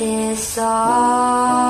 this song.